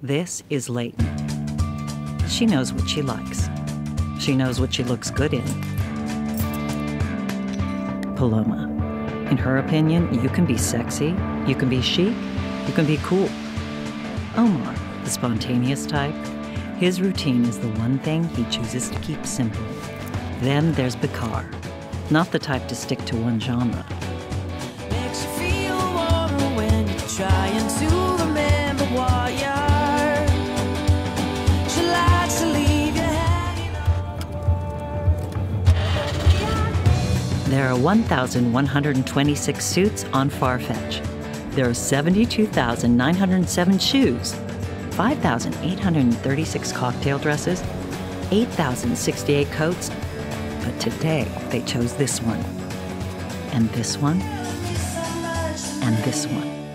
This is Layton. She knows what she likes. She knows what she looks good in. Paloma. In her opinion, you can be sexy, you can be chic, you can be cool. Omar, the spontaneous type, his routine is the one thing he chooses to keep simple. Then there's Bakar, not the type to stick to one genre. There are 1,126 suits on Farfetch. There are 72,907 shoes, 5,836 cocktail dresses, 8,068 coats. But today they chose this one, and this one, and this one.